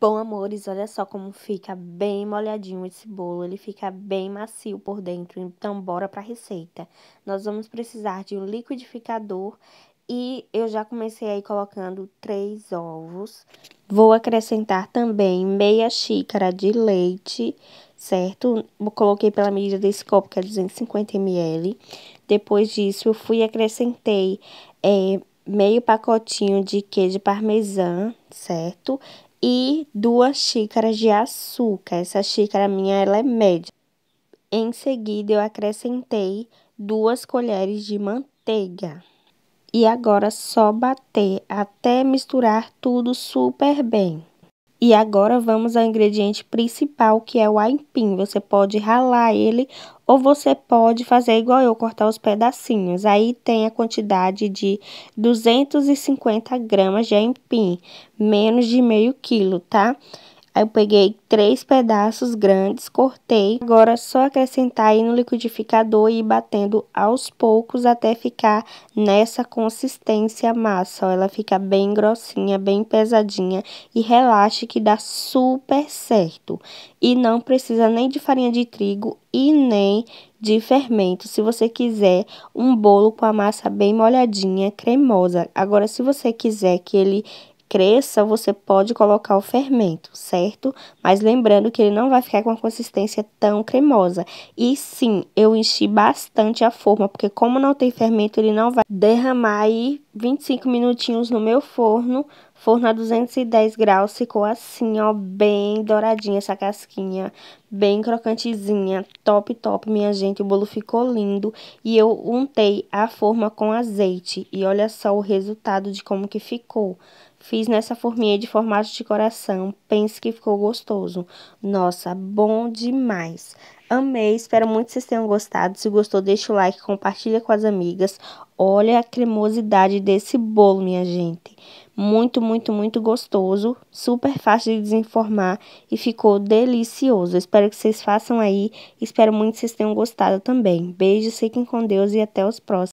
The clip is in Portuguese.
Bom, amores, olha só como fica bem molhadinho esse bolo, ele fica bem macio por dentro, então bora para a receita. Nós vamos precisar de um liquidificador e eu já comecei aí colocando três ovos. Vou acrescentar também meia xícara de leite, certo? Eu coloquei pela medida desse copo, que é 250 ml. Depois disso, eu fui e acrescentei é, meio pacotinho de queijo parmesão, certo? E duas xícaras de açúcar. Essa xícara minha ela é média. Em seguida, eu acrescentei duas colheres de manteiga. E agora só bater até misturar tudo super bem. E agora vamos ao ingrediente principal, que é o aipim. Você pode ralar ele ou você pode fazer igual eu, cortar os pedacinhos. Aí tem a quantidade de 250 gramas de aipim, menos de meio quilo, tá? Aí eu peguei três pedaços grandes, cortei. Agora é só acrescentar aí no liquidificador e ir batendo aos poucos até ficar nessa consistência massa. Ó, ela fica bem grossinha, bem pesadinha e relaxe que dá super certo. E não precisa nem de farinha de trigo e nem de fermento. Se você quiser um bolo com a massa bem molhadinha, cremosa. Agora, se você quiser que ele cresça, você pode colocar o fermento, certo? Mas lembrando que ele não vai ficar com a consistência tão cremosa. E sim, eu enchi bastante a forma, porque como não tem fermento, ele não vai derramar aí 25 minutinhos no meu forno. Forno a 210 graus, ficou assim, ó, bem douradinha essa casquinha, bem crocantezinha, top, top, minha gente. O bolo ficou lindo e eu untei a forma com azeite e olha só o resultado de como que ficou. Fiz nessa forminha de formato de coração. Pense que ficou gostoso. Nossa, bom demais. Amei, espero muito que vocês tenham gostado. Se gostou, deixa o like, compartilha com as amigas. Olha a cremosidade desse bolo, minha gente. Muito, muito, muito gostoso. Super fácil de desenformar e ficou delicioso. Espero que vocês façam aí. Espero muito que vocês tenham gostado também. Beijo, fiquem com Deus e até os próximos.